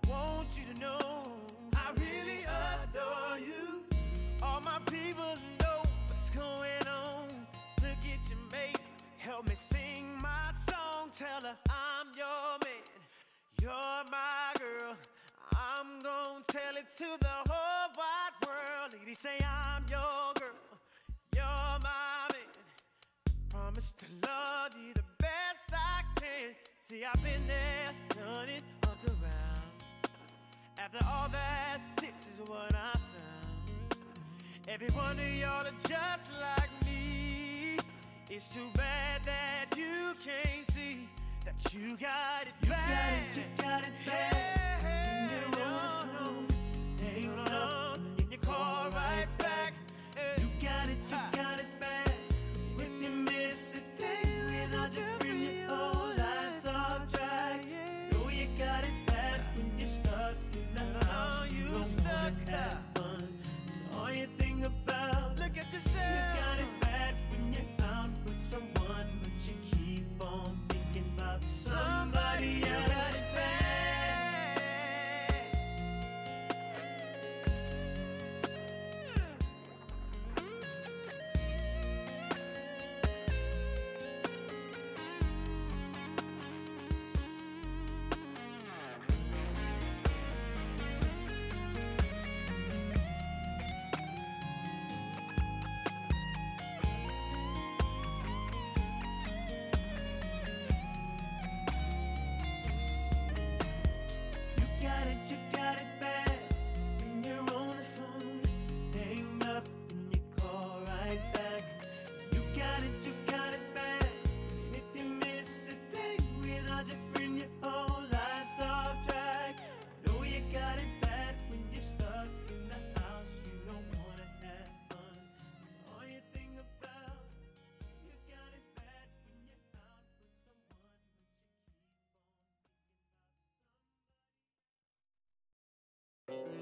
I want you to know I really adore you. All my people know what's going on. Look at your mate, help me sing my song. Tell her I'm your man, you're my girl. I'm gonna tell it to the whole wide world, lady, say I'm your girl. You're my man. Promise to love you the best I can. See, I've been there, done it, up around. After all that, this is what I found. Every one of y'all are just like me. It's too bad that you can't see that you got it you bad. Got it, you got it bad. Yeah, no, no alright.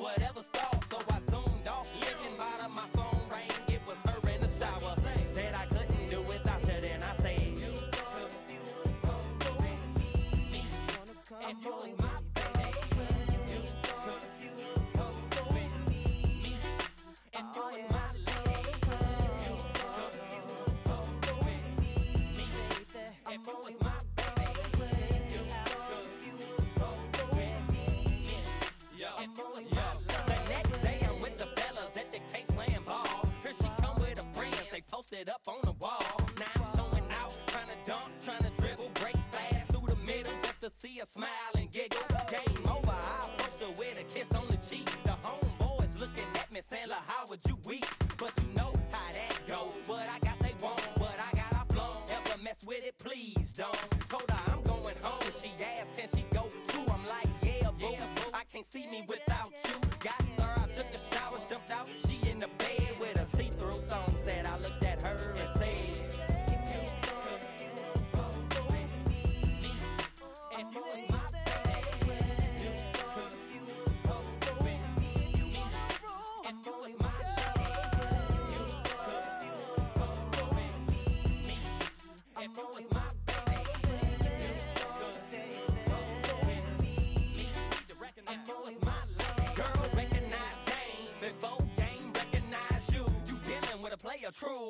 whatever I'm trying to true.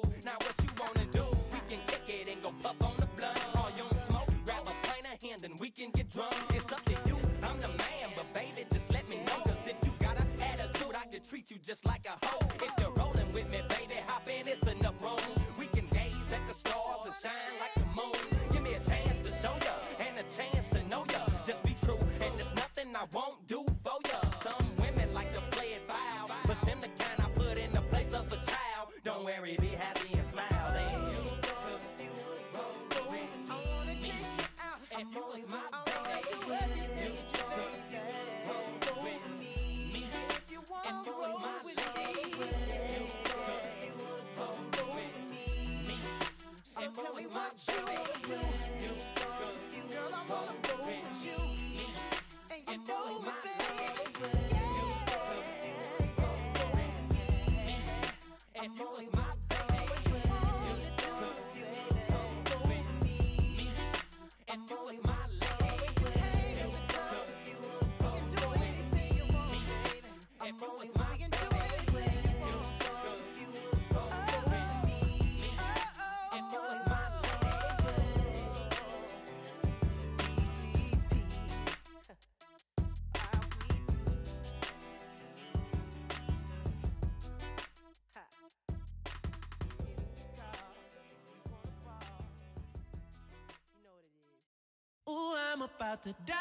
about to dive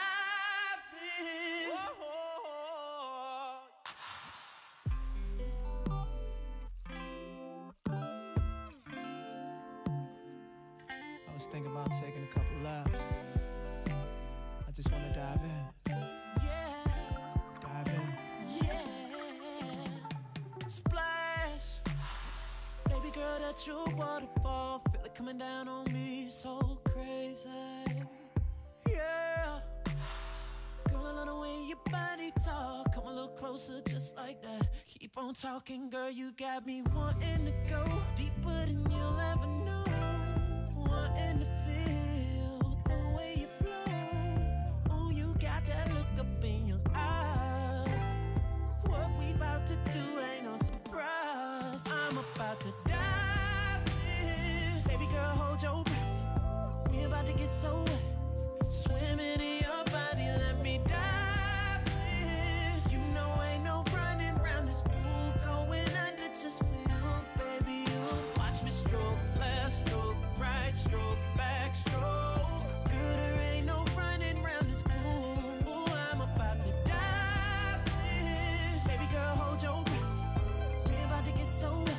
in. Whoa. I was thinking about taking a couple laps. I just wanna dive in. Yeah. Dive in. Yeah. Splash. Baby girl, that you waterfall. Feel it coming down on me so crazy. all the way your body talk. Come a little closer just like that. Keep on talking, girl, you got me wanting to go Deeper than you'll ever know. Wanting to feel the way you flow. Oh, you got that look up in your eyes. What we about to do ain't no surprise. I'm about to dive in. Baby girl, hold your breath. We about to get so wet. Swimming in your stroke, backstroke. There ain't no running this pool. Ooh, I'm about to dive in. Baby girl, hold your breath. We about to get so wet.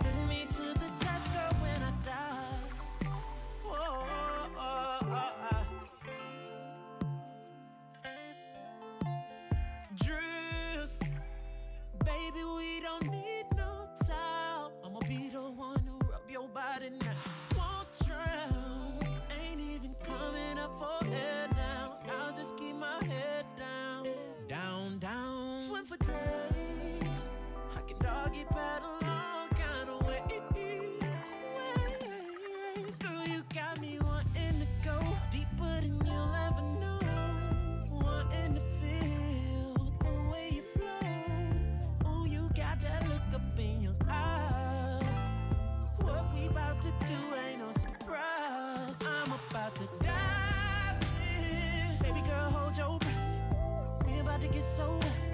Put me to the test, girl, when I die. Whoa, oh, oh, oh, baby, we don't. for days. I can doggy paddle all kind of ways. ways. Girl, you got me wanting to go deeper than you'll ever know. Wanting to feel the way you flow. Oh, you got that look up in your eyes. What we about to do ain't no surprise. I'm about to dive in. Baby girl, hold your breath. We about to get so wet.